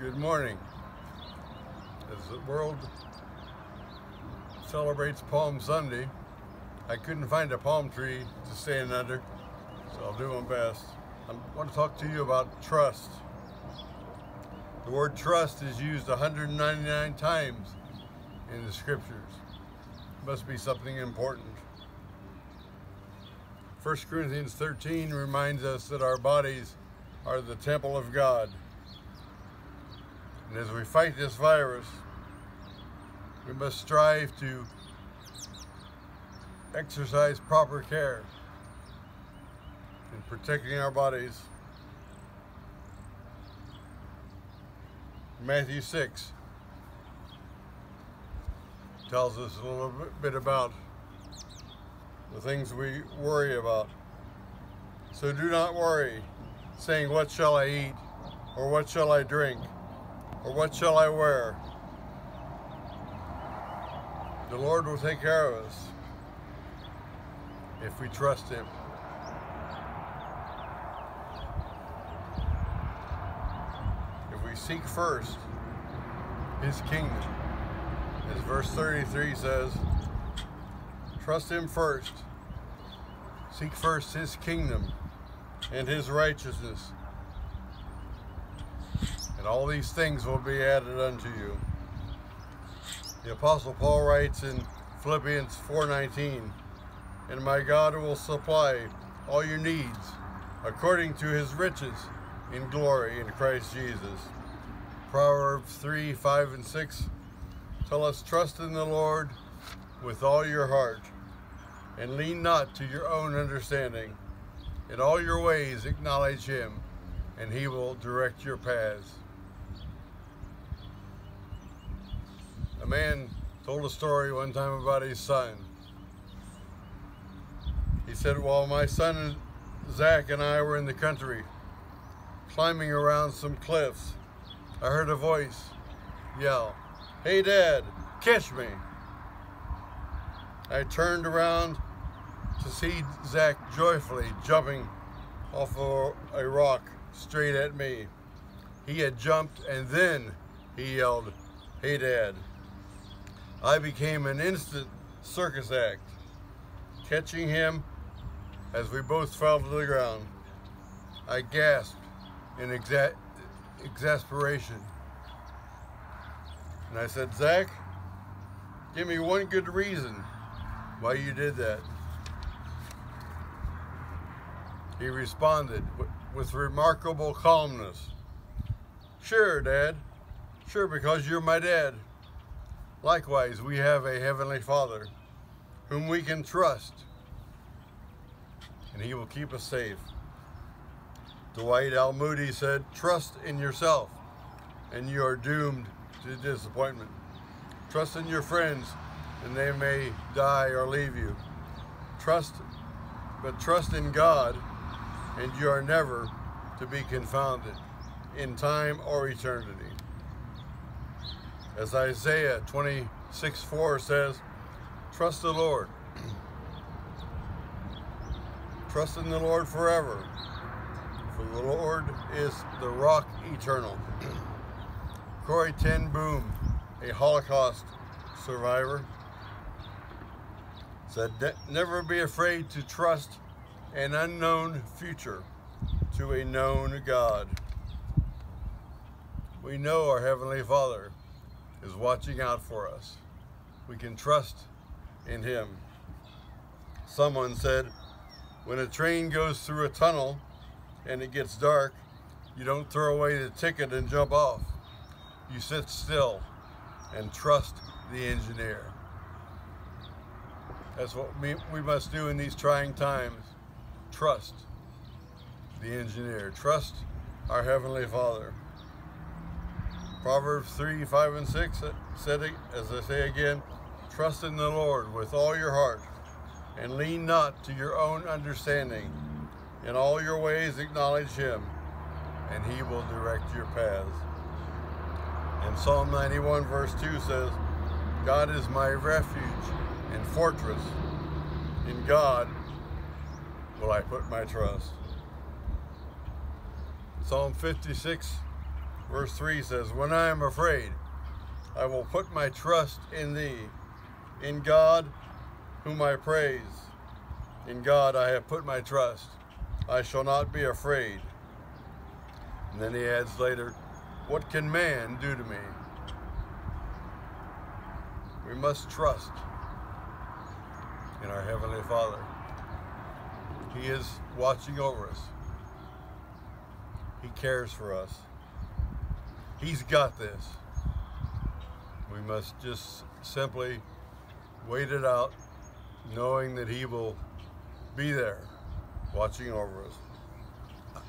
Good morning. As the world celebrates Palm Sunday, I couldn't find a palm tree to stand under, so I'll do my best. I want to talk to you about trust. The word trust is used 199 times in the scriptures. Must be something important. 1 Corinthians 13 reminds us that our bodies are the temple of God. And as we fight this virus, we must strive to exercise proper care in protecting our bodies. Matthew 6 tells us a little bit about the things we worry about. So do not worry, saying, What shall I eat? Or what shall I drink? Or what shall I wear? The Lord will take care of us if we trust Him. If we seek first His kingdom, as verse 33 says, trust Him first. Seek first His kingdom and His righteousness and all these things will be added unto you. The Apostle Paul writes in Philippians 4.19, And my God will supply all your needs according to his riches in glory in Christ Jesus. Proverbs 3, 5, and 6 tell us, Trust in the Lord with all your heart, and lean not to your own understanding. In all your ways acknowledge him, and he will direct your paths. A man told a story one time about his son. He said, while my son Zach and I were in the country, climbing around some cliffs, I heard a voice yell, Hey Dad, catch me. I turned around to see Zach joyfully jumping off of a rock straight at me. He had jumped and then he yelled, Hey Dad. I became an instant circus act, catching him as we both fell to the ground. I gasped in exa exasperation. And I said, Zach, give me one good reason why you did that. He responded with remarkable calmness. Sure, Dad. Sure, because you're my dad. Likewise, we have a Heavenly Father whom we can trust, and He will keep us safe. Dwight L. Moody said, Trust in yourself, and you are doomed to disappointment. Trust in your friends, and they may die or leave you. Trust, but trust in God, and you are never to be confounded in time or eternity. As Isaiah 26 4 says, Trust the Lord. Trust in the Lord forever, for the Lord is the rock eternal. Corrie Ten Boom, a Holocaust survivor, said, Never be afraid to trust an unknown future to a known God. We know our Heavenly Father is watching out for us. We can trust in Him. Someone said, when a train goes through a tunnel and it gets dark, you don't throw away the ticket and jump off. You sit still and trust the engineer. That's what we must do in these trying times. Trust the engineer. Trust our Heavenly Father. Proverbs 3, 5, and 6 uh, said, it, as I say again, trust in the Lord with all your heart and lean not to your own understanding. In all your ways acknowledge him, and he will direct your paths. And Psalm 91 verse 2 says, God is my refuge and fortress. In God will I put my trust. Psalm 56 Verse 3 says, When I am afraid, I will put my trust in thee. In God, whom I praise. In God I have put my trust. I shall not be afraid. And then he adds later, What can man do to me? We must trust in our Heavenly Father. He is watching over us. He cares for us. He's got this. We must just simply wait it out, knowing that He will be there, watching over us.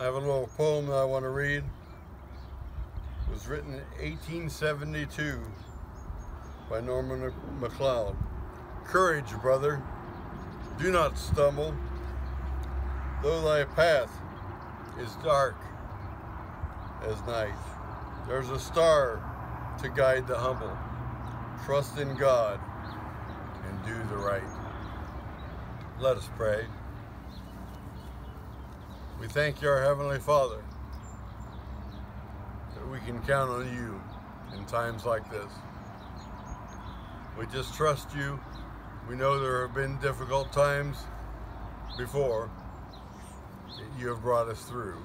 I have a little poem that I want to read. It was written in 1872 by Norman MacLeod. Courage, brother, do not stumble, though thy path is dark as night. There's a star to guide the humble. Trust in God and do the right. Let us pray. We thank you, our Heavenly Father, that we can count on you in times like this. We just trust you. We know there have been difficult times before that you have brought us through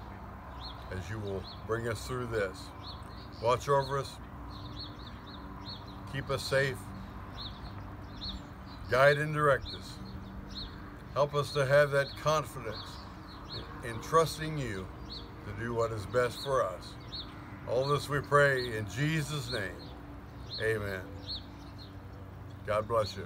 as you will bring us through this. Watch over us. Keep us safe. Guide and direct us. Help us to have that confidence in trusting you to do what is best for us. All this we pray in Jesus' name. Amen. God bless you.